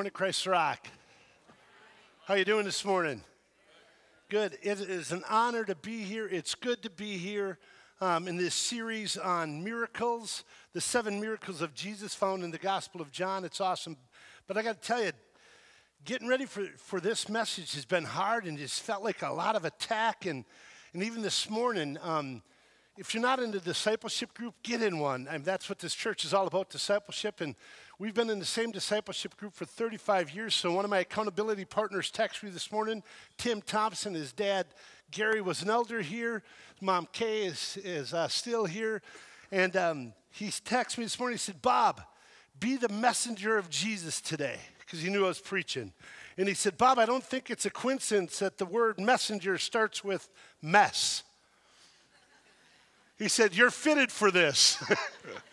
Morning, Christ Rock. How you doing this morning? Good. It is an honor to be here. It's good to be here um, in this series on miracles, the seven miracles of Jesus found in the Gospel of John. It's awesome. But I got to tell you, getting ready for, for this message has been hard and just felt like a lot of attack. And, and even this morning, um, if you're not in the discipleship group, get in one. I mean, that's what this church is all about discipleship. And We've been in the same discipleship group for 35 years. So, one of my accountability partners texted me this morning, Tim Thompson. His dad, Gary, was an elder here. Mom Kay is, is uh, still here. And um, he texted me this morning. He said, Bob, be the messenger of Jesus today, because he knew I was preaching. And he said, Bob, I don't think it's a coincidence that the word messenger starts with mess. He said, You're fitted for this.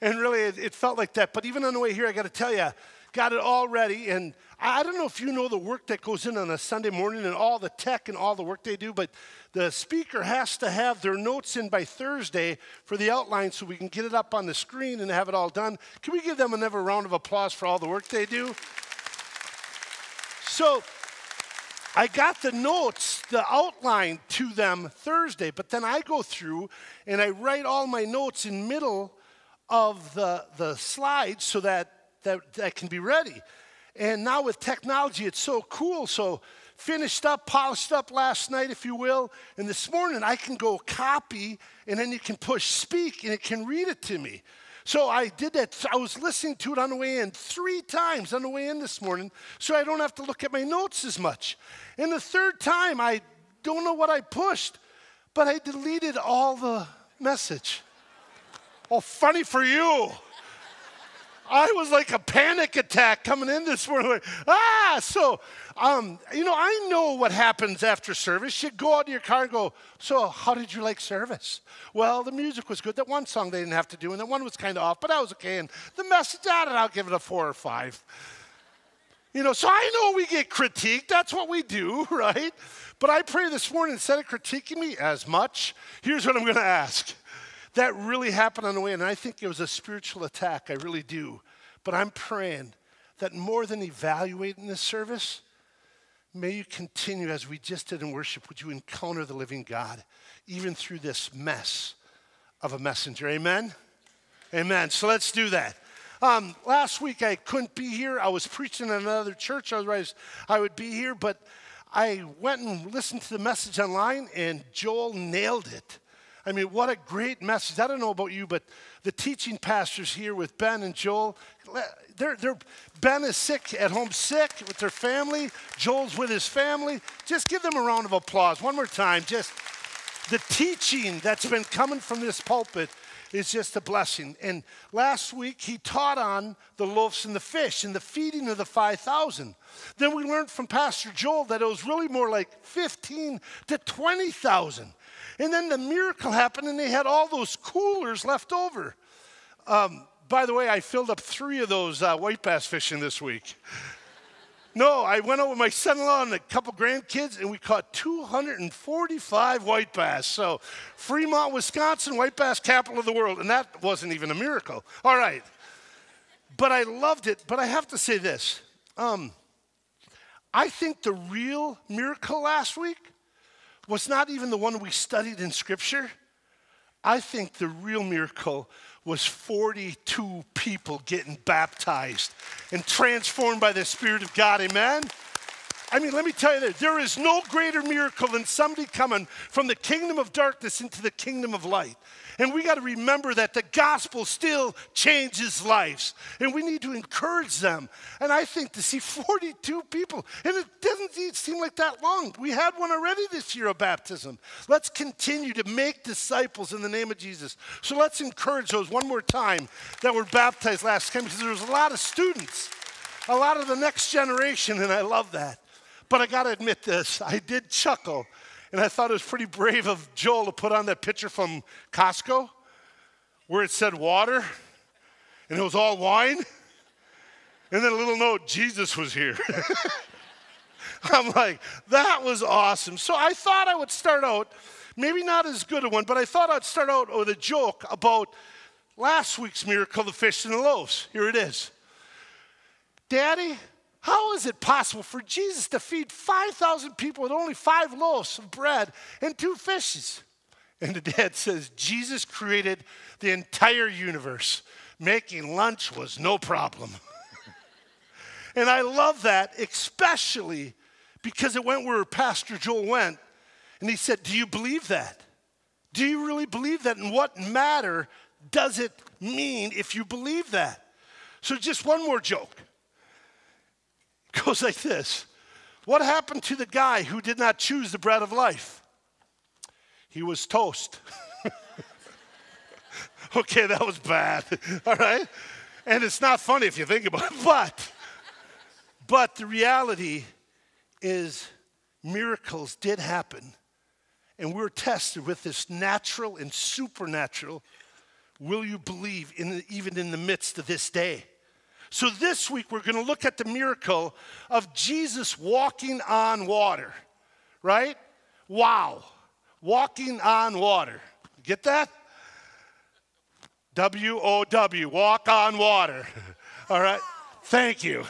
And really, it, it felt like that. But even on the way here, I got to tell you, got it all ready. And I don't know if you know the work that goes in on a Sunday morning and all the tech and all the work they do, but the speaker has to have their notes in by Thursday for the outline so we can get it up on the screen and have it all done. Can we give them another round of applause for all the work they do? So I got the notes, the outline to them Thursday, but then I go through and I write all my notes in middle of the, the slides so that, that that can be ready. And now with technology, it's so cool. So finished up, polished up last night, if you will. And this morning I can go copy and then you can push speak and it can read it to me. So I did that. I was listening to it on the way in three times on the way in this morning so I don't have to look at my notes as much. And the third time, I don't know what I pushed, but I deleted all the message. Oh, funny for you. I was like a panic attack coming in this morning. Ah, so, um, you know, I know what happens after service. You go out to your car and go, so how did you like service? Well, the music was good. That one song they didn't have to do, and that one was kind of off, but that was okay. And the message, out, and I'll give it a four or five. You know, so I know we get critiqued. That's what we do, right? But I pray this morning, instead of critiquing me as much, here's what I'm going to ask that really happened on the way, and I think it was a spiritual attack. I really do. But I'm praying that more than evaluating this service, may you continue as we just did in worship. Would you encounter the living God, even through this mess of a messenger? Amen? Amen. So let's do that. Um, last week I couldn't be here. I was preaching in another church. Otherwise, I would be here. But I went and listened to the message online, and Joel nailed it. I mean, what a great message. I don't know about you, but the teaching pastors here with Ben and Joel, they're, they're, Ben is sick at home, sick with their family. Joel's with his family. Just give them a round of applause one more time. Just the teaching that's been coming from this pulpit is just a blessing. And last week he taught on the loaves and the fish and the feeding of the 5,000. Then we learned from Pastor Joel that it was really more like 15 to 20,000. And then the miracle happened, and they had all those coolers left over. Um, by the way, I filled up three of those uh, white bass fishing this week. No, I went out with my son in law and a couple grandkids, and we caught 245 white bass. So, Fremont, Wisconsin, white bass capital of the world. And that wasn't even a miracle. All right. But I loved it. But I have to say this um, I think the real miracle last week was not even the one we studied in Scripture. I think the real miracle was 42 people getting baptized and transformed by the Spirit of God. Amen? I mean, let me tell you this there is no greater miracle than somebody coming from the kingdom of darkness into the kingdom of light. And we got to remember that the gospel still changes lives. And we need to encourage them. And I think to see 42 people, and it doesn't seem like that long. We had one already this year of baptism. Let's continue to make disciples in the name of Jesus. So let's encourage those one more time that were baptized last time because there was a lot of students, a lot of the next generation, and I love that. But I got to admit this I did chuckle and I thought it was pretty brave of Joel to put on that picture from Costco where it said water and it was all wine. And then a little note, Jesus was here. I'm like, that was awesome. So I thought I would start out, maybe not as good a one, but I thought I'd start out with a joke about last week's miracle, the fish and the loaves. Here it is. Daddy, How is it possible for Jesus to feed 5,000 people with only five loaves of bread and two fishes? And the dad says, Jesus created the entire universe. Making lunch was no problem. and I love that, especially because it went where Pastor Joel went. And he said, Do you believe that? Do you really believe that? And what matter does it mean if you believe that? So, just one more joke. Goes like this What happened to the guy who did not choose the bread of life? He was toast. okay, that was bad. All right? And it's not funny if you think about it, but but the reality is miracles did happen. And we're tested with this natural and supernatural. Will you believe in even in the midst of this day? So this week we're going to look at the miracle of Jesus walking on water. Right? Wow. Walking on water. Get that? W O W, walk on water. All right? Thank you.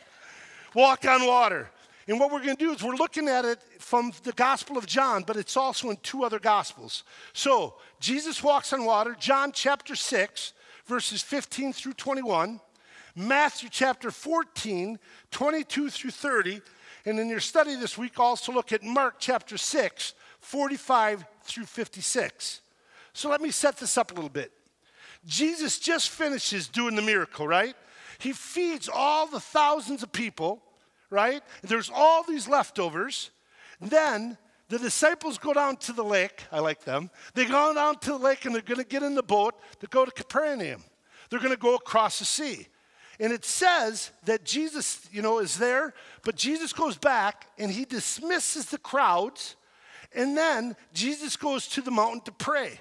walk on water. And what we're going to do is we're looking at it from the Gospel of John, but it's also in two other Gospels. So, Jesus walks on water, John chapter 6, verses 15 through 21, Matthew chapter 14, 22 through 30, and in your study this week, also look at Mark chapter 6, 45 through 56. So, let me set this up a little bit. Jesus just finishes doing the miracle, right? He feeds all the thousands of people right? There's all these leftovers. Then the disciples go down to the lake. I like them. They go down to the lake and they're going to get in the boat to go to Capernaum. They're going to go across the sea. And it says that Jesus, you know, is there, but Jesus goes back and he dismisses the crowds. And then Jesus goes to the mountain to pray.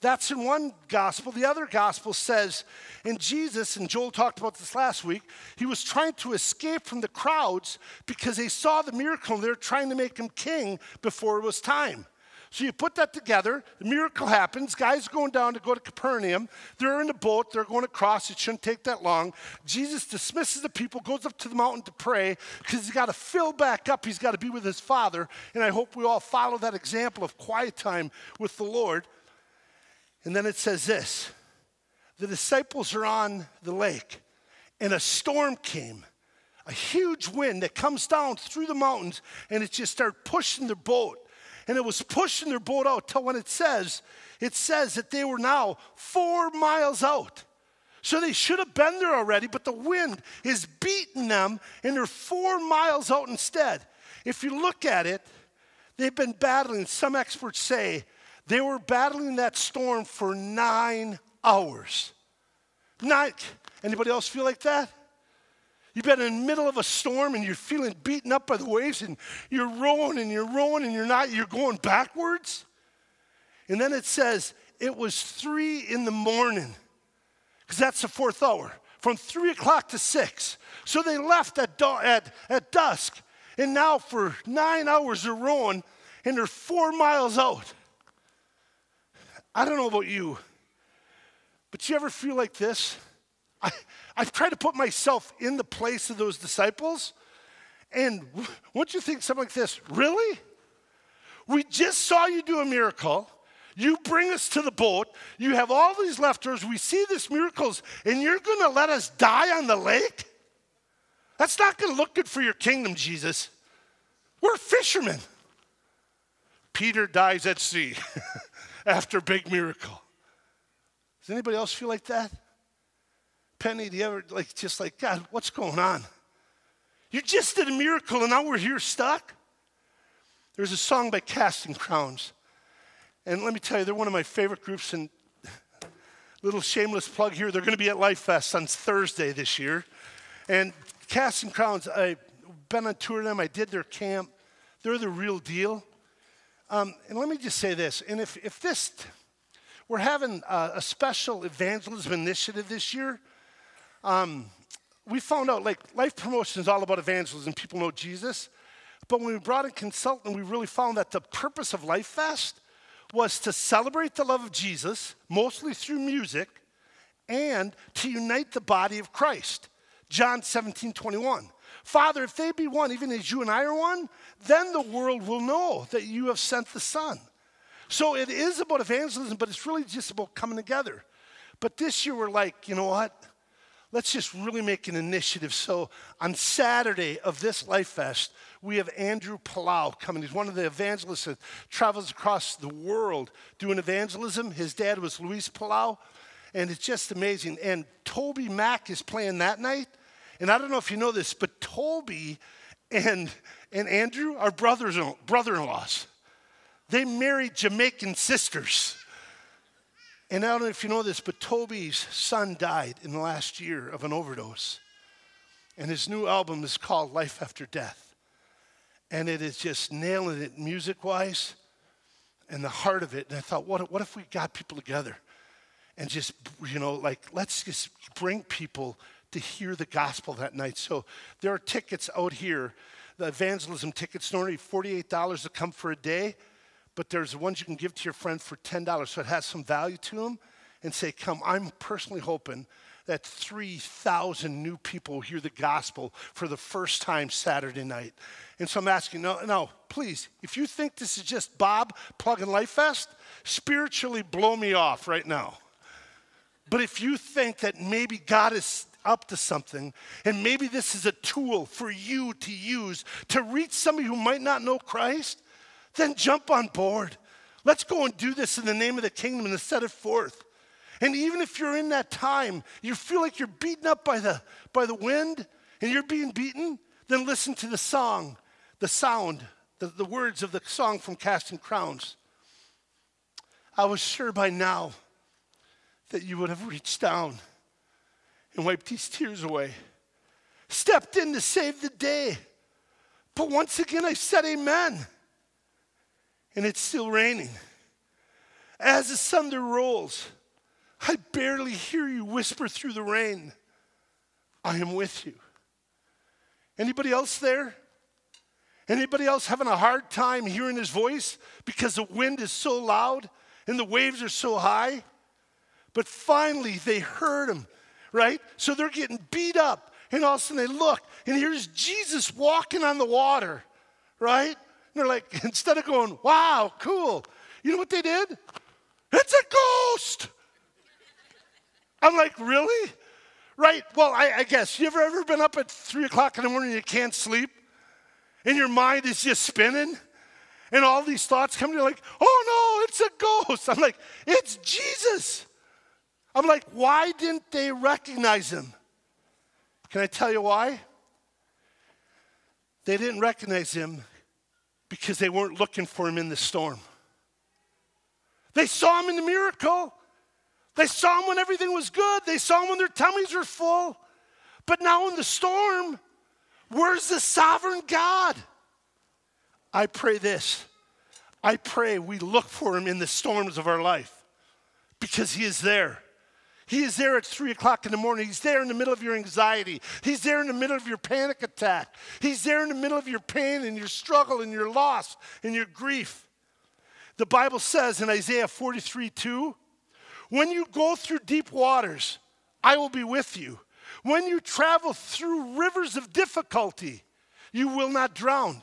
That's in one gospel. The other gospel says, and Jesus, and Joel talked about this last week, he was trying to escape from the crowds because they saw the miracle and they're trying to make him king before it was time. So you put that together, the miracle happens, guys are going down to go to Capernaum, they're in the boat, they're going across, it shouldn't take that long. Jesus dismisses the people, goes up to the mountain to pray because he's got to fill back up, he's got to be with his Father, and I hope we all follow that example of quiet time with the Lord. And then it says this the disciples are on the lake, and a storm came, a huge wind that comes down through the mountains, and it just started pushing their boat. And it was pushing their boat out till when it says, it says that they were now four miles out. So they should have been there already, but the wind is beating them, and they're four miles out instead. If you look at it, they've been battling, some experts say, they were battling that storm for nine hours. Nine. Anybody else feel like that? You've been in the middle of a storm and you're feeling beaten up by the waves and you're rowing and you're rowing and you're not, you're going backwards. And then it says it was three in the morning, because that's the fourth hour, from three o'clock to six. So they left at, at, at dusk, and now for nine hours they're rowing and they're four miles out. I don't know about you, but you ever feel like this? I, I've tried to put myself in the place of those disciples, and won't you think something like this? Really? We just saw you do a miracle. You bring us to the boat. You have all these leftovers. We see these miracles, and you're going to let us die on the lake? That's not going to look good for your kingdom, Jesus. We're fishermen. Peter dies at sea. after a big miracle. Does anybody else feel like that? Penny, do you ever like just like, God, what's going on? You just did a miracle and now we're here stuck? There's a song by Casting Crowns. And let me tell you, they're one of my favorite groups. And little shameless plug here, they're going to be at Lifest on Thursday this year. And Casting Crowns, I've been on tour with them, I did their camp. They're the real deal. Um, and let me just say this, and if, if this, we're having a, a special evangelism initiative this year. Um, we found out like life promotion is all about evangelism, people know Jesus. But when we brought in consultant, we really found that the purpose of Lifest was to celebrate the love of Jesus, mostly through music, and to unite the body of Christ. John 17, 21. Father, if they be one, even as you and I are one, then the world will know that you have sent the Son. So it is about evangelism, but it's really just about coming together. But this year we're like, you know what? Let's just really make an initiative. So on Saturday of this Lifest, we have Andrew Palau coming. He's one of the evangelists that travels across the world doing evangelism. His dad was Luis Palau, and it's just amazing. And TobyMac is playing that night. And I don't know if you know this, but Toby and, and Andrew are brothers, brother-in-laws. They married Jamaican sisters. And I don't know if you know this, but Toby's son died in the last year of an overdose. And his new album is called Life After Death. And it is just nailing it music wise and the heart of it. And I thought, what, what if we got people together and just, you know, like, let's just bring people to hear the gospel that night. So there are tickets out here. The evangelism tickets normally $48 to come for a day but there's ones you can give to your friend for $10 so it has some value to them and say, Come, I'm personally hoping that 3,000 new people hear the gospel for the first time Saturday night. And so I'm asking, no, no, please, if you think this is just Bob plugging Lifest, spiritually blow me off right now. But if you think that maybe God is up to something, and maybe this is a tool for you to use to reach somebody who might not know Christ, then jump on board. Let's go and do this in the name of the kingdom and set it forth. And even if you're in that time, you feel like you're beaten up by the, by the wind and you're being beaten, then listen to the song, the sound, the, the words of the song from Casting Crowns. I was sure by now that you would have reached down and wiped these tears away, stepped in to save the day. But once again, I said, Amen and it's still raining. As the thunder rolls, I barely hear you whisper through the rain, I am with you. Anybody else there? Anybody else having a hard time hearing his voice because the wind is so loud and the waves are so high? But finally, they heard him, right? So they're getting beat up, and all of a sudden they look, and here's Jesus walking on the water, right? They're like, instead of going, wow, cool, you know what they did? It's a ghost. I'm like, really? Right? Well, I, I, guess. You ever ever been up at three o'clock in the morning and you can't sleep? And your mind is just spinning? And all these thoughts come to you like, oh no, it's a ghost. I'm like, it's Jesus. I'm like, why didn't they recognize him? Can I tell you why? They didn't recognize him because they weren't looking for him in the storm. They saw him in the miracle. They saw him when everything was good. They saw him when their tummies were full. But now in the storm, where's the sovereign God? I pray this. I pray we look for him in the storms of our life because he is there. He is there at three o'clock in the morning. He's there in the middle of your anxiety. He's there in the middle of your panic attack. He's there in the middle of your pain and your struggle and your loss and your grief. The Bible says in Isaiah 43 2, when you go through deep waters, I will be with you. When you travel through rivers of difficulty, you will not drown.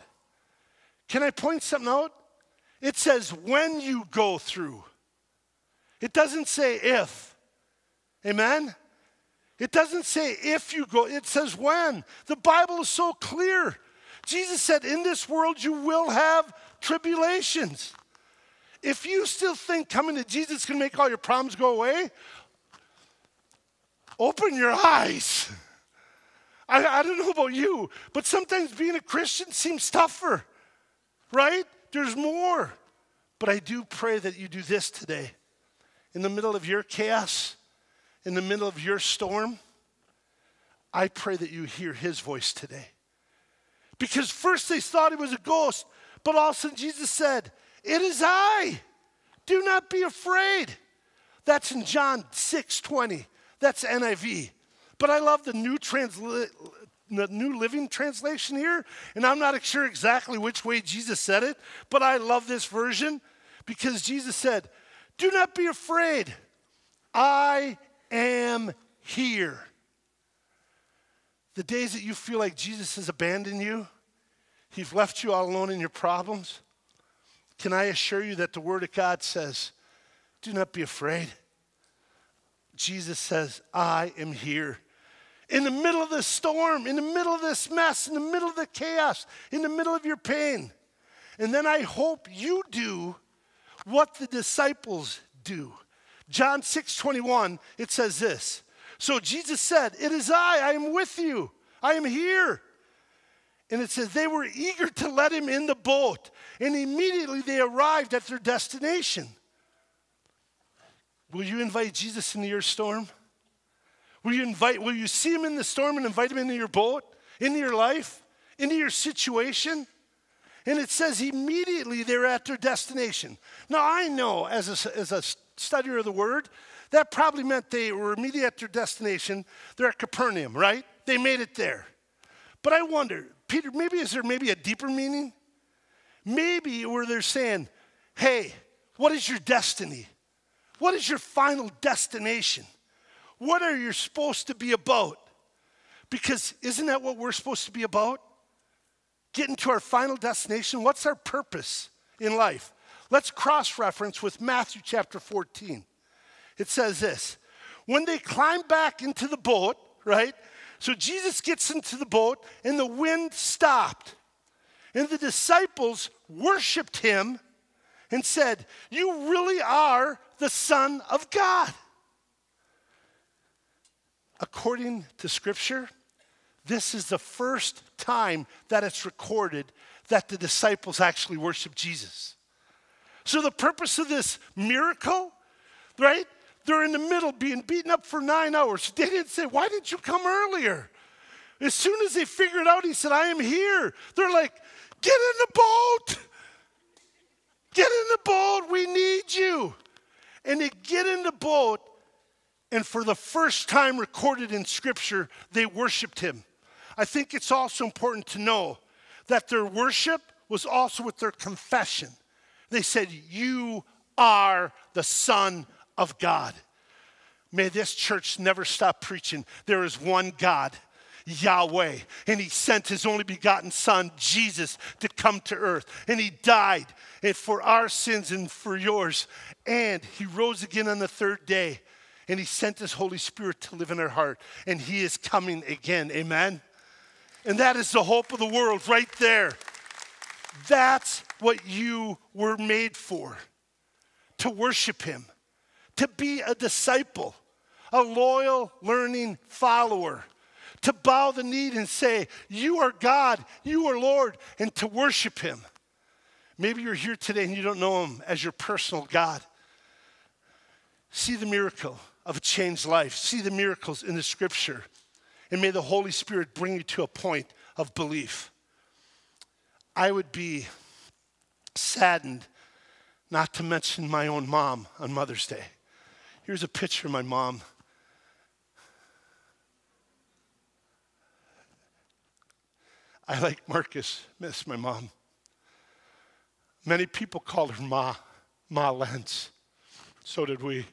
Can I point something out? It says when you go through. It doesn't say if. Amen? It doesn't say if you go, it says when. The Bible is so clear. Jesus said, In this world you will have tribulations. If you still think coming to Jesus can make all your problems go away, open your eyes. I, I don't know about you, but sometimes being a Christian seems tougher, right? There's more. But I do pray that you do this today. In the middle of your chaos, in the middle of your storm, I pray that you hear his voice today. Because first they thought he was a ghost, but all of a sudden Jesus said, It is I. Do not be afraid. That's in John 6 20. That's NIV. But I love the new, transla- the new Living Translation here, and I'm not sure exactly which way Jesus said it, but I love this version because Jesus said, Do not be afraid. I am here. The days that you feel like Jesus has abandoned you, He's left you all alone in your problems. Can I assure you that the Word of God says, do not be afraid. Jesus says, I am here. In the middle of the storm, in the middle of this mess, in the middle of the chaos, in the middle of your pain. And then I hope you do what the disciples do. John 6 21, it says this. So Jesus said, It is I, I am with you, I am here. And it says they were eager to let him in the boat, and immediately they arrived at their destination. Will you invite Jesus into your storm? Will you invite, will you see him in the storm and invite him into your boat, into your life, into your situation? And it says immediately they're at their destination. Now I know as a, as a studier of the word, that probably meant they were immediately at their destination. They're at Capernaum, right? They made it there. But I wonder, Peter, maybe is there maybe a deeper meaning? Maybe where they're saying, hey, what is your destiny? What is your final destination? What are you supposed to be about? Because isn't that what we're supposed to be about? Getting to our final destination. What's our purpose in life? Let's cross reference with Matthew chapter 14. It says this When they climbed back into the boat, right? So Jesus gets into the boat and the wind stopped. And the disciples worshiped him and said, You really are the Son of God. According to Scripture, this is the first time that it's recorded that the disciples actually worship Jesus. So, the purpose of this miracle, right? They're in the middle being beaten up for nine hours. They didn't say, Why didn't you come earlier? As soon as they figured out, he said, I am here. They're like, Get in the boat. Get in the boat. We need you. And they get in the boat, and for the first time recorded in Scripture, they worshiped him. I think it's also important to know that their worship was also with their confession. They said, You are the Son of God. May this church never stop preaching. There is one God. Yahweh. And he sent his only begotten son, Jesus, to come to earth. And he died and for our sins and for yours. And he rose again on the third day. And he sent his Holy Spirit to live in our heart. And he is coming again. Amen. And that is the hope of the world right there. That's what you were made for to worship him, to be a disciple, a loyal, learning follower to bow the knee and say, You are God, you are Lord, and to worship Him. Maybe you're here today and you don't know Him as your personal God. See the miracle of a changed life, see the miracles in the scripture, and may the Holy Spirit bring you to a point of belief. I would be saddened not to mention my own mom on Mother's Day. Here's a picture of my mom. I, like Marcus, miss my mom. Many people called her Ma, Ma Lenz. So did we.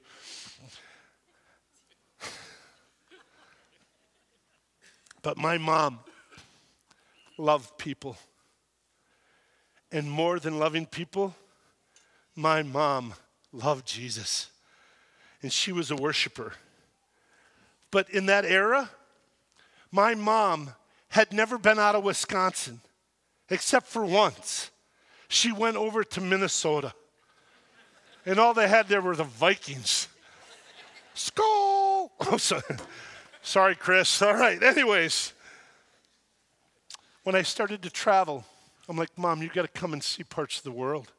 but my mom loved people. And more than loving people, my mom loved Jesus. And she was a worshiper. But in that era, my mom had never been out of Wisconsin, except for once. She went over to Minnesota. And all they had there were the Vikings. Skol! Oh, sorry. sorry, Chris. All right, anyways. When I started to travel, I'm like, Mom, you got to come and see parts of the world.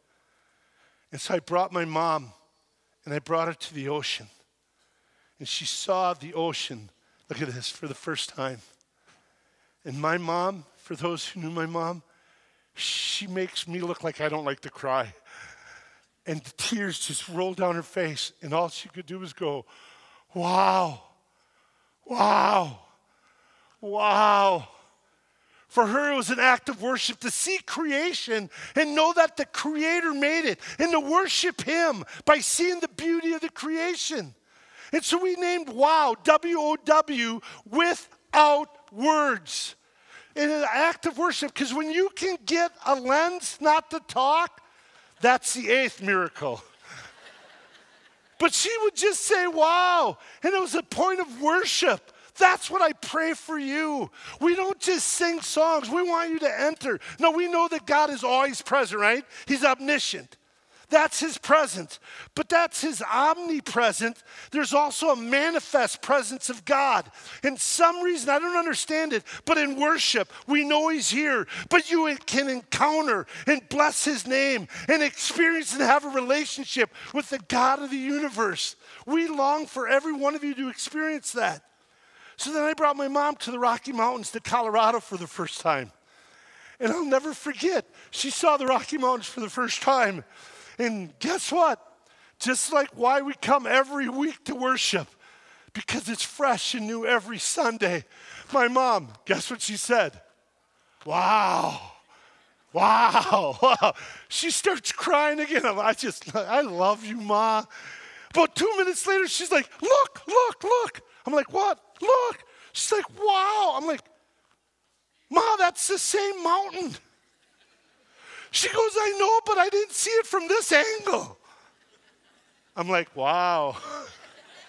And so I brought my mom and I brought her to the ocean. And she saw the ocean, look at this, for the first time. And my mom, for those who knew my mom, she makes me look like I don't like to cry. And the tears just rolled down her face, and all she could do was go, Wow, wow, wow. For her, it was an act of worship to see creation and know that the Creator made it, and to worship Him by seeing the beauty of the creation. And so we named WOW, W O W, without words. In an act of worship, because when you can get a Lenz not to talk, that's the eighth miracle. but she would just say, wow. And it was a point of worship. That's what I pray for you. We don't just sing songs, we want you to enter. No, we know that God is always present, right? He's omniscient. That's his presence. But that's his omnipresent. There's also a manifest presence of God. In some reason, I don't understand it, but in worship, we know he's here. But you can encounter and bless his name and experience and have a relationship with the God of the universe. We long for every one of you to experience that. So then I brought my mom to the Rocky Mountains to Colorado for the first time. And I'll never forget, she saw the Rocky Mountains for the first time. And guess what? Just like why we come every week to worship, because it's fresh and new every Sunday. My mom, guess what she said? Wow. Wow. wow. She starts crying again. I just, I love you, Ma. About two minutes later, she's like, Look, look, look. I'm like, What? Look. She's like, Wow. I'm like, Ma, that's the same mountain. She goes, I know, but I didn't see it from this angle. I'm like, wow.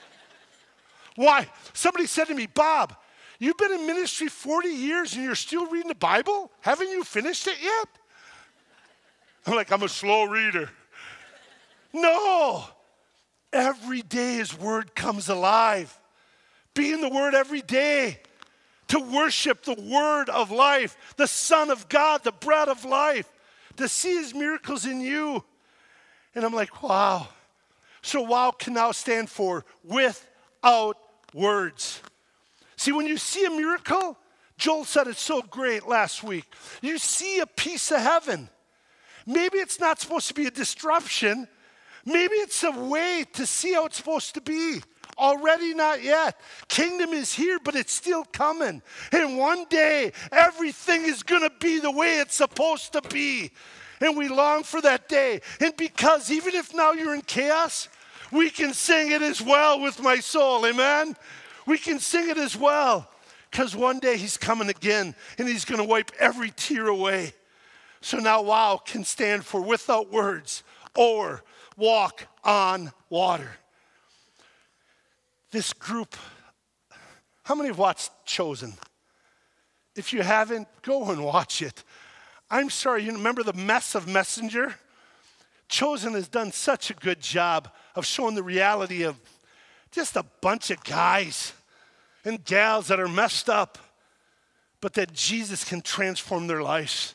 Why? Somebody said to me, Bob, you've been in ministry 40 years and you're still reading the Bible? Haven't you finished it yet? I'm like, I'm a slow reader. No. Every day his word comes alive. Be in the word every day to worship the word of life, the Son of God, the bread of life to see his miracles in you. And I'm like, wow. So, wow can now stand for without words. See, when you see a miracle, Joel said it so great last week. You see a piece of heaven. Maybe it's not supposed to be a disruption. Maybe it's a way to see how it's supposed to be. Already not yet. Kingdom is here, but it's still coming. And one day, everything is going to be the way it's supposed to be. And we long for that day. And because even if now you're in chaos, we can sing it as well with my soul. Amen? We can sing it as well. Because one day he's coming again and he's going to wipe every tear away. So now, wow can stand for without words or walk on water this group. How many have watched Chosen? If you haven't, go and watch it. I'm sorry, you remember the mess of Messenger? Chosen has done such a good job of showing the reality of just a bunch of guys and gals that are messed up, but that Jesus can transform their lives.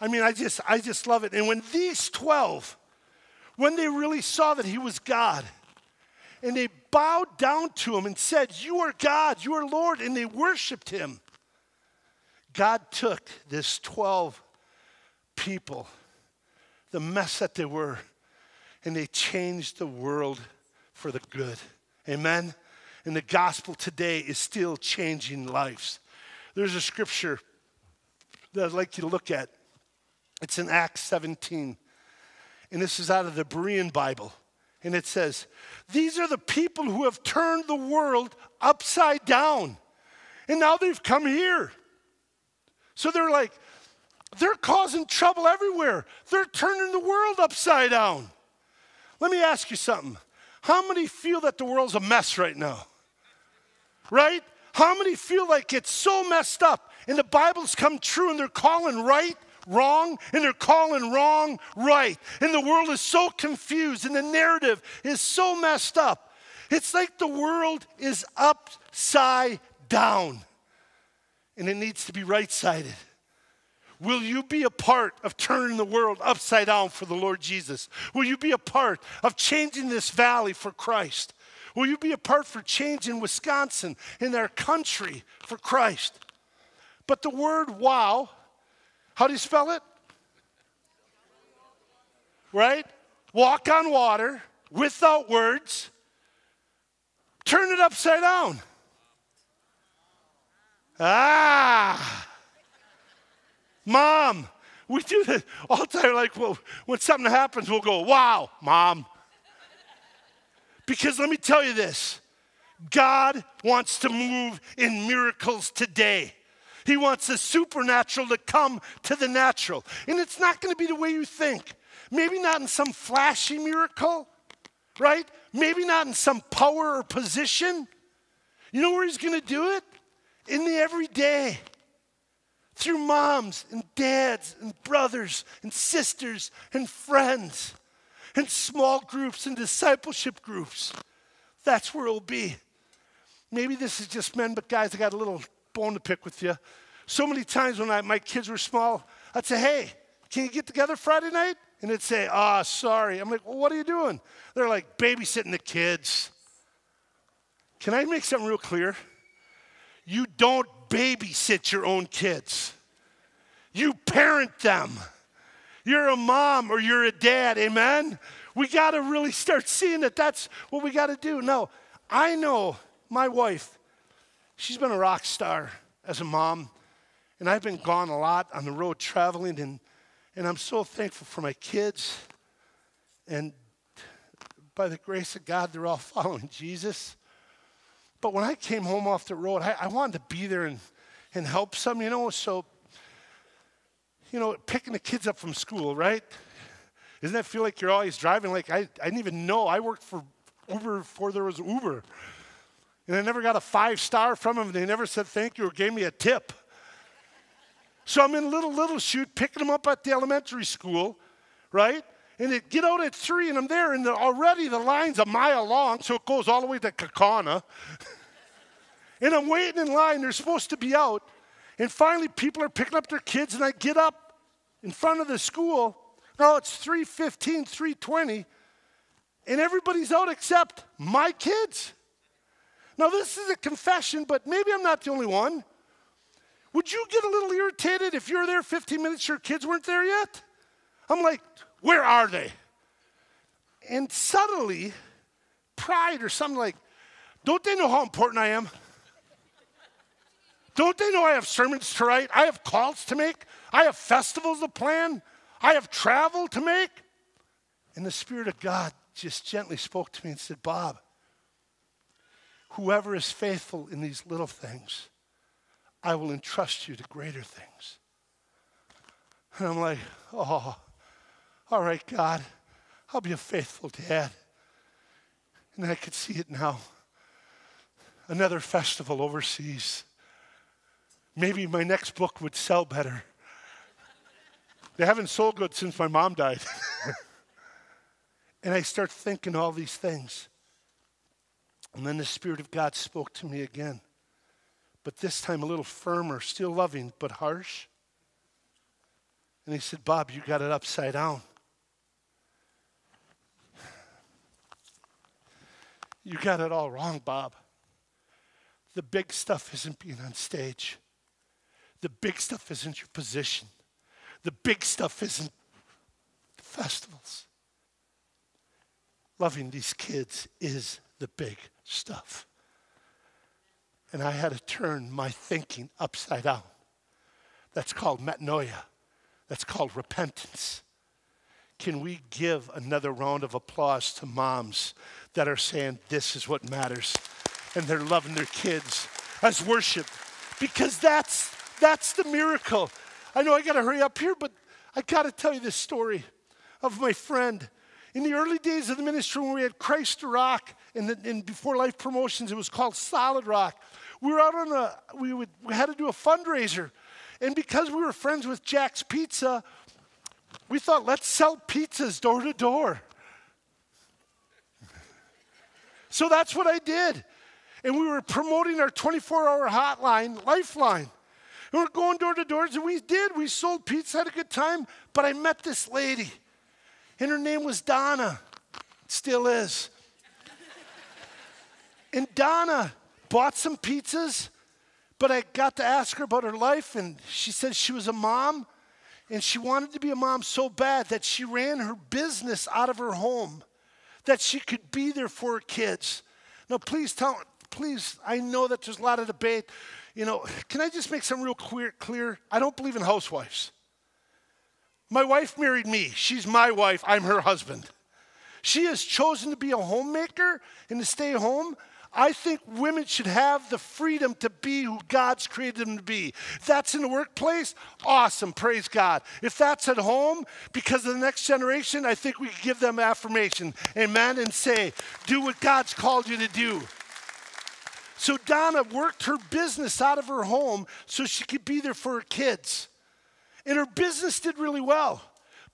I mean, I just, I just love it. And when these 12, when they really saw that he was God, and they bowed down to him and said, You are God, you are Lord, and they worshiped him. God took this 12 people, the mess that they were, and they changed the world for the good. Amen? And the gospel today is still changing lives. There's a scripture that I'd like you to look at. It's in Acts 17. And this is out of the Berean Bible. And it says, These are the people who have turned the world upside down. And now they've come here. So they're like, they're causing trouble everywhere. They're turning the world upside down. Let me ask you something. How many feel that the world's a mess right now? Right? How many feel like it's so messed up and the Bible's come true and they're calling right wrong and they're calling wrong right. And the world is so confused and the narrative is so messed up. It's like the world is upside down and it needs to be right sided. Will you be a part of turning the world upside down for the Lord Jesus? Will you be a part of changing this valley for Christ? Will you be a part for changing Wisconsin in our country for Christ? But the word wow how do you spell it? Right? Walk on water without words. Turn it upside down. Ah. Mom, we do this all the time. Like, well, when something happens, we'll go, wow, mom. Because let me tell you this God wants to move in miracles today. He wants the supernatural to come to the natural. And it's not going to be the way you think. Maybe not in some flashy miracle, right? Maybe not in some power or position. You know where he's going to do it? In the everyday. Through moms and dads and brothers and sisters and friends and small groups and discipleship groups. That's where it'll be. Maybe this is just men, but guys, I got a little bone to pick with you. So many times when I, my kids were small, I'd say, hey, can you get together Friday night? And they'd say, ah, oh, sorry. I'm like, well, what are you doing? They're like, babysitting the kids. Can I make something real clear? You don't babysit your own kids, you parent them. You're a mom or you're a dad, amen? We got to really start seeing that that's what we got to do. No, I know my wife, she's been a rock star as a mom, and I've been gone a lot on the road traveling, and, and I'm so thankful for my kids. And by the grace of God, they're all following Jesus. But when I came home off the road, I, I wanted to be there and, and help some, you know. So, you know, picking the kids up from school, right? Doesn't that feel like you're always driving? Like, I, I didn't even know. I worked for Uber before there was Uber. And I never got a five star from them. They never said thank you or gave me a tip. So I'm in Little Little Chute picking them up at the elementary school, right? And it get out at three, and I'm there, and already the line's a mile long, so it goes all the way to Kaukauna. and I'm waiting in line. They're supposed to be out. And finally, people are picking up their kids, and I get up in front of the school. Now it's 3:15, 3:20, and everybody's out except my kids. Now this is a confession, but maybe I'm not the only one. Would you get a little irritated if you're there 15 minutes, your kids weren't there yet? I'm like, where are they? And suddenly, pride or something like, don't they know how important I am? Don't they know I have sermons to write? I have calls to make. I have festivals to plan. I have travel to make. And the Spirit of God just gently spoke to me and said, Bob, whoever is faithful in these little things, I will entrust you to greater things. And I'm like, oh, all right, God, I'll be a faithful dad. And I could see it now. Another festival overseas. Maybe my next book would sell better. They haven't sold good since my mom died. and I start thinking all these things. And then the Spirit of God spoke to me again, but this time a little firmer, still loving, but harsh. And he said, Bob, you got it upside down. You got it all wrong, Bob. The big stuff isn't being on stage. The big stuff isn't your position. The big stuff isn't the festivals. Loving these kids is the big stuff. And I had to turn my thinking upside down. That's called metanoia. That's called repentance. Can we give another round of applause to moms that are saying this is what matters and they're loving their kids as worship? Because that's that's the miracle. I know I got to hurry up here, but I got to tell you this story of my friend. In the early days of the ministry, when we had Christ Rock, and, and before Life Promotions, it was called Solid Rock. We were out on a, we, would, we had to do a fundraiser. And because we were friends with Jack's Pizza, we thought, let's sell pizzas door to door. So that's what I did. And we were promoting our 24 hour hotline, Lifeline. And we're going door to door, and we did. We sold pizza, had a good time. But I met this lady, and her name was Donna. Still is. And Donna bought some pizzas, but I got to ask her about her life, and she said she was a mom and she wanted to be a mom so bad that she ran her business out of her home, that she could be there for her kids. Now, please tell, please, I know that there's a lot of debate. You know, can I just make something real clear? clear? I don't believe in housewives. My wife married me. She's my wife. I'm her husband. She has chosen to be a homemaker and to stay home. I think women should have the freedom to be who God's created them to be. If that's in the workplace, awesome, praise God. If that's at home, because of the next generation, I think we give them affirmation, amen, and say, do what God's called you to do. So Donna worked her business out of her home so she could be there for her kids. And her business did really well.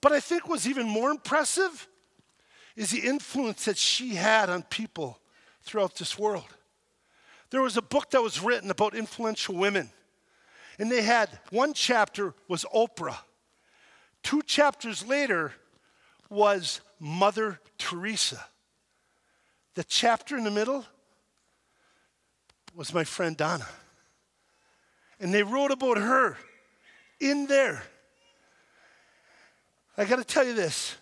But I think what's even more impressive is the influence that she had on people throughout this world. There was a book that was written about influential women. And they had one chapter was Oprah. Two chapters later was Mother Teresa. The chapter in the middle was my friend Donna. And they wrote about her in there. I got to tell you this.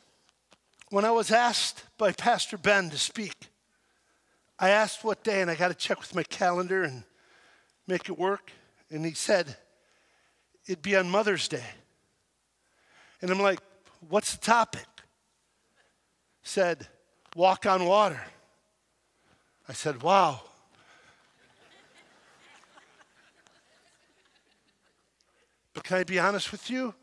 When I was asked by Pastor Ben to speak, I asked what day, and I got to check with my calendar and make it work. And he said, it'd be on Mother's Day. And I'm like, what's the topic? Said, walk on water. I said, wow. but can I be honest with you?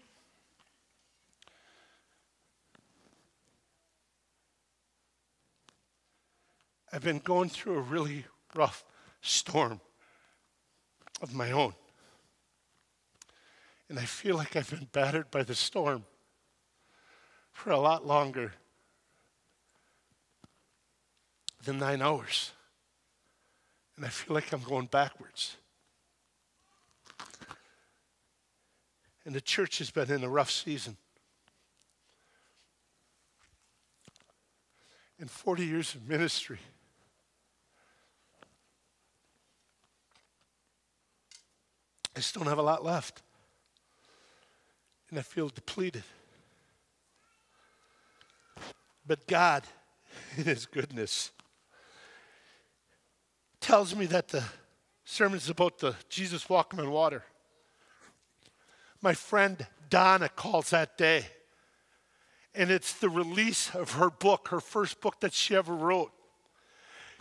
I've been going through a really rough storm of my own. And I feel like I've been battered by the storm for a lot longer than nine hours. And I feel like I'm going backwards. And the church has been in a rough season. In 40 years of ministry, I just don't have a lot left. And I feel depleted. But God, in His goodness, tells me that the sermon is about the Jesus walking on water. My friend Donna calls that day. And it's the release of her book, her first book that she ever wrote.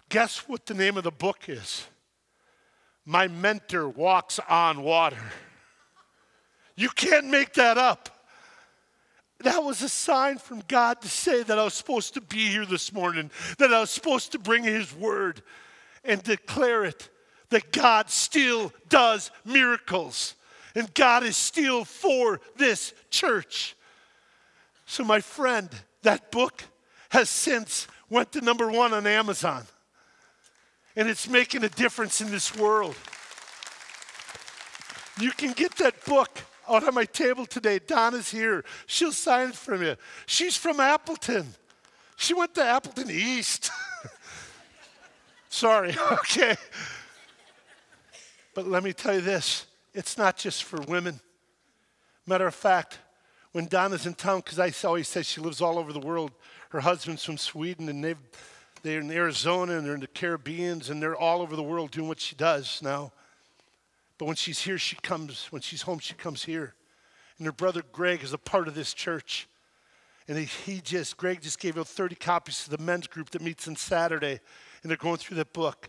Guess what the name of the book is? My mentor walks on water. You can't make that up. That was a sign from God to say that I was supposed to be here this morning, that I was supposed to bring His word and declare it that God still does miracles and God is still for this church. So, my friend, that book has since went to number one on Amazon and it's making a difference in this world. You can get that book out on my table today. Donna's here. She'll sign it for you. She's from Appleton. She went to Appleton East. Sorry, okay. But let me tell you this it's not just for women. Matter of fact, when Donna's in town, because I always say she lives all over the world, her husband's from Sweden and they've they're in Arizona and they're in the Caribbeans and they're all over the world doing what she does now. But when she's here, she comes. When she's home, she comes here. And her brother Greg is a part of this church. And he, just, Greg just gave out 30 copies to the men's group that meets on Saturday. And they're going through that book.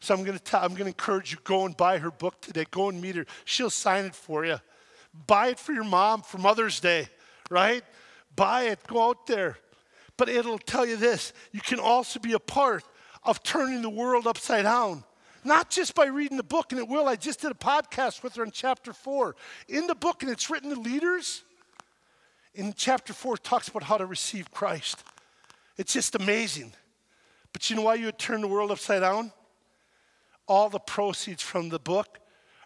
So I'm going to tell I'm going to encourage you go and buy her book today. Go and meet her. She'll sign it for you. Buy it for your mom for Mother's Day, right? Buy it. Go out there. But it'll tell you this you can also be a part of turning the world upside down. Not just by reading the book, and it will. I just did a podcast with her in chapter four. In the book, and it's written to leaders, in chapter four, it talks about how to receive Christ. It's just amazing. But you know why you would turn the world upside down? All the proceeds from the book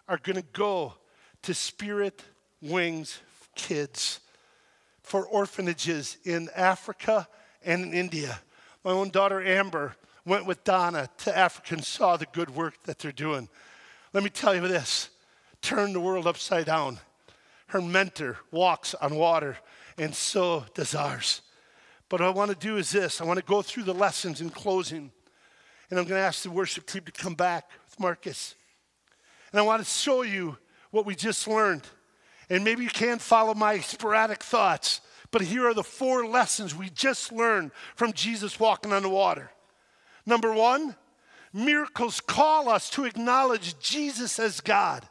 are going to go to Spirit Wings Kids for orphanages in Africa and in India. My own daughter Amber went with Donna to Africa and saw the good work that they're doing. Let me tell you this turn the world upside down. Her mentor walks on water, and so does ours. But what I want to do is this I want to go through the lessons in closing. And I'm going to ask the worship team to come back with Marcus. And I want to show you what we just learned. And maybe you can't follow my sporadic thoughts, but here are the four lessons we just learned from Jesus walking on the water. Number one, Miracles call us to acknowledge Jesus as God.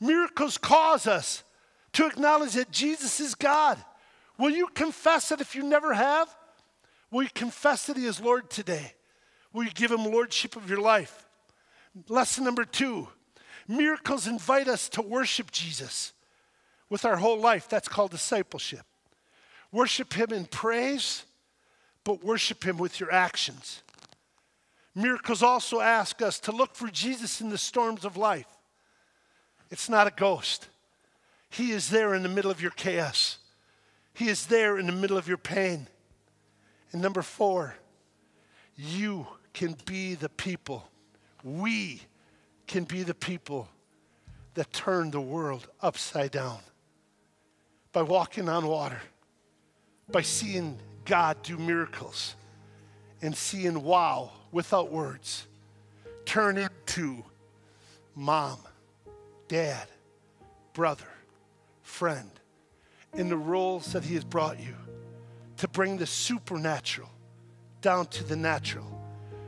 Miracles cause us to acknowledge that Jesus is God. Will you confess it if you never have? Will you confess that He is Lord today? Will you give Him lordship of your life? Lesson number two miracles invite us to worship Jesus with our whole life. That's called discipleship. Worship Him in praise, but worship Him with your actions. Miracles also ask us to look for Jesus in the storms of life. It's not a ghost, He is there in the middle of your chaos, He is there in the middle of your pain. And number four, you can be the people, we can be the people that turn the world upside down by walking on water, by seeing God do miracles, and seeing wow without words turn into mom, dad, brother, friend in the roles that He has brought you to bring the supernatural down to the natural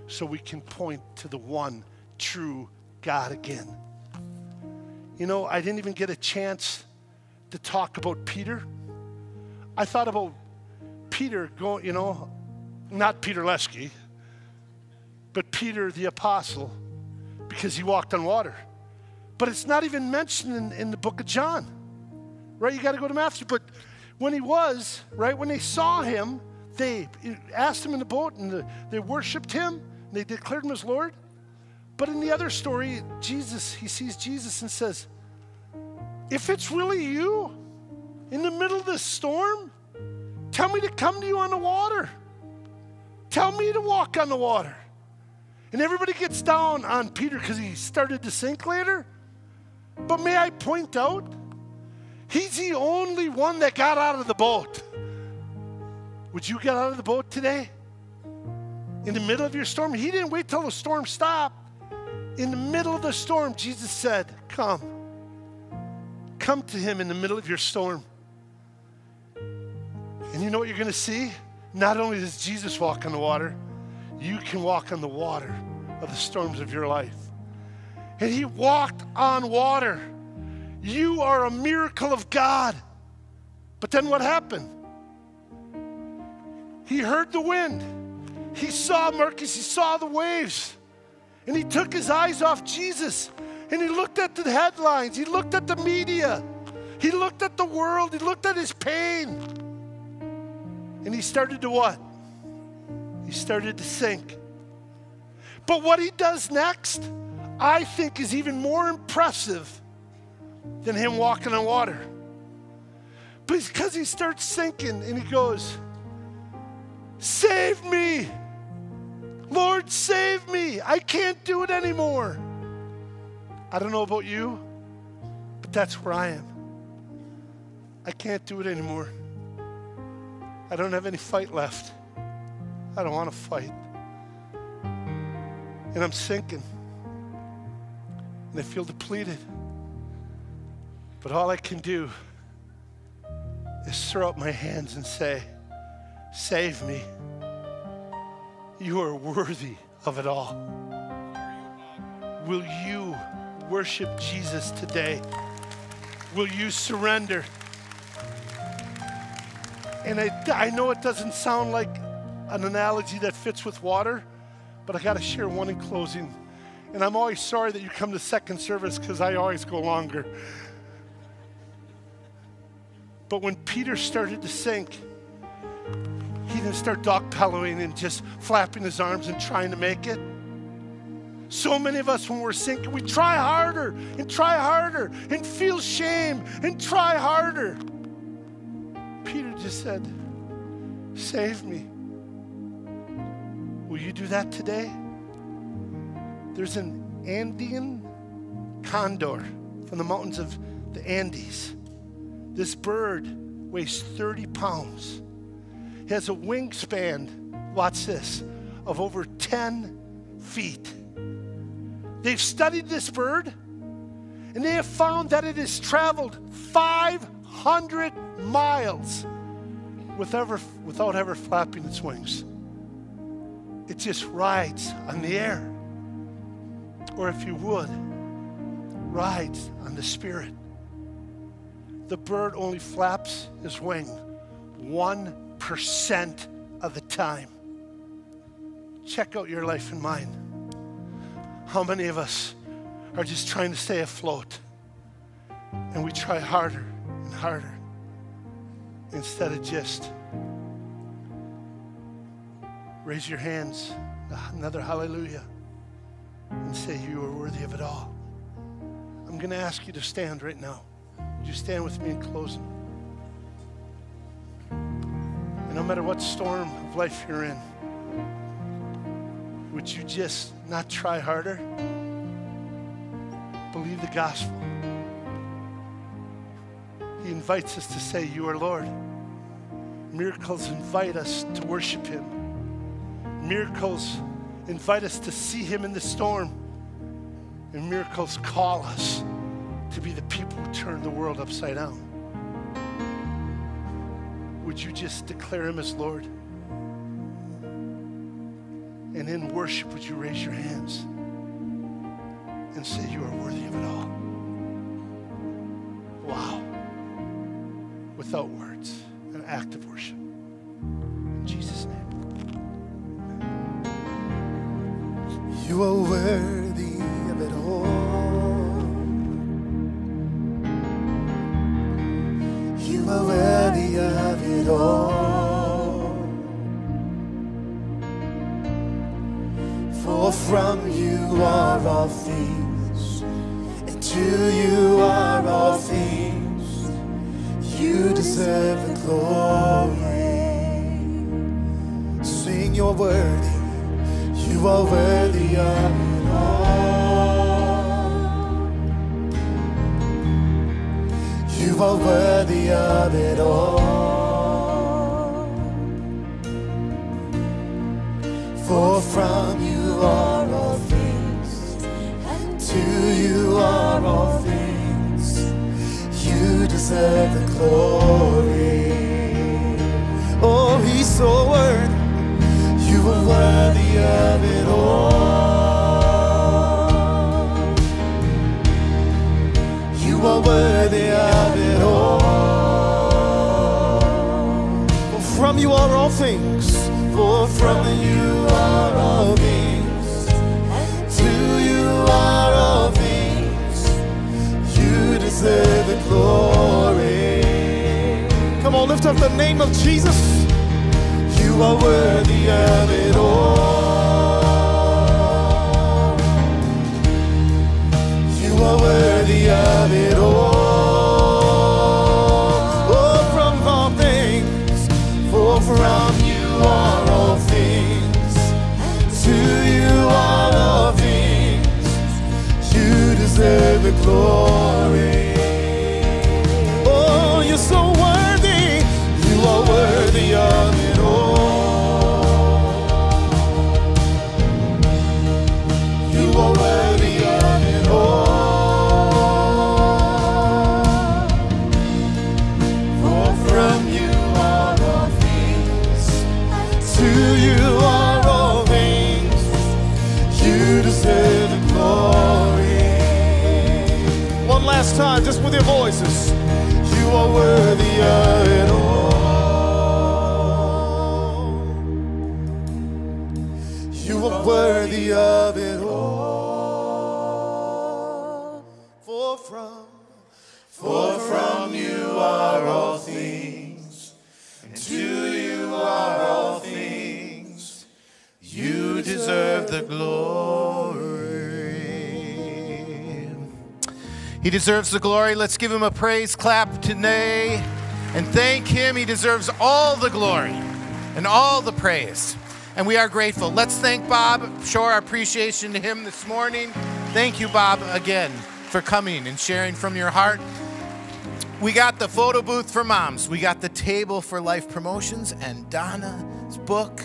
so we can point to the one true God again. You know, I didn't even get a chance to talk about Peter. I thought about Peter going, you know, not Peter Lesky, but Peter the apostle, because he walked on water. But it's not even mentioned in, in the book of John, right? You got to go to Matthew. But when he was, right, when they saw him, they asked him in the boat and the, they worshiped him and they declared him as Lord. But in the other story, Jesus, he sees Jesus and says, If it's really you in the middle of this storm, tell me to come to you on the water. Tell me to walk on the water. And everybody gets down on Peter because he started to sink later. But may I point out, he's the only one that got out of the boat. Would you get out of the boat today? In the middle of your storm? He didn't wait till the storm stopped. In the middle of the storm, Jesus said, Come. Come to him in the middle of your storm. And you know what you're going to see? Not only does Jesus walk on the water, you can walk on the water of the storms of your life. And he walked on water. You are a miracle of God. But then what happened? He heard the wind. He saw Marcus, he saw the waves. And he took his eyes off Jesus and he looked at the headlines, he looked at the media, he looked at the world, he looked at his pain. And he started to what? He started to sink. But what he does next, I think, is even more impressive than him walking on water. But because he starts sinking and he goes, Save me! Lord, save me! I can't do it anymore. I don't know about you, but that's where I am. I can't do it anymore. I don't have any fight left. I don't want to fight. And I'm sinking. And I feel depleted. But all I can do is throw up my hands and say, Save me. You are worthy of it all. Will you worship Jesus today? Will you surrender? And I, I know it doesn't sound like an analogy that fits with water, but I got to share one in closing. And I'm always sorry that you come to second service because I always go longer. But when Peter started to sink, he didn't start dogpedaling and just flapping his arms and trying to make it. So many of us, when we're sinking, we try harder and try harder and feel shame and try harder. Said, Save me. Will you do that today? There's an Andean condor from the mountains of the Andes. This bird weighs 30 pounds. It has a wingspan, watch this, of over 10 feet. They've studied this bird and they have found that it has traveled 500 miles without ever, without ever flapping its wings. It just rides on the air. Or if you would, rides on the Spirit. The bird only flaps his wing 1% of the time. Check out your life and mine. How many of us are just trying to stay afloat? And we try harder and harder instead of just raise your hands, another hallelujah, and say, You are worthy of it all. I'm going to ask you to stand right now. Would you stand with me in closing? And no matter what storm of life you're in, would you just not try harder? Believe the gospel. He invites us to say, You are Lord. Miracles invite us to worship Him. Miracles invite us to see Him in the storm. And miracles call us to be the people who turn the world upside down. Would you just declare Him as Lord? And in worship, would you raise your hands and say, You are worthy of it all? Without words, an act of worship. In Jesus' name. You are worthy of it all. You are worthy of it all. For from you are all things, and to you are all things. You deserve the glory. Sing your worthy. You are worthy of it all. You are worthy of it all. For from you are all things, and to you are all. You deserve the glory. Oh, he's so worthy. You are worthy of it all. You are worthy of it all. For from you are all things. For from you are all things. Deserve the glory. Come on, lift up the name of Jesus. You are worthy of it all. You are worthy of it all. Glory. Your voices. You are worthy of it all. You are worthy of it all. For from, for from you are all things, and to you are all things. You deserve the glory. He deserves the glory. Let's give him a praise clap today and thank him. He deserves all the glory and all the praise. And we are grateful. Let's thank Bob, show our appreciation to him this morning. Thank you, Bob, again for coming and sharing from your heart. We got the photo booth for moms. We got the table for life promotions and Donna's book.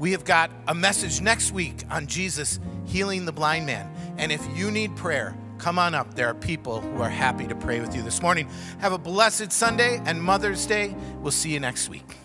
We have got a message next week on Jesus healing the blind man. And if you need prayer, come on up. There are people who are happy to pray with you this morning. Have a blessed Sunday and Mother's Day. We'll see you next week.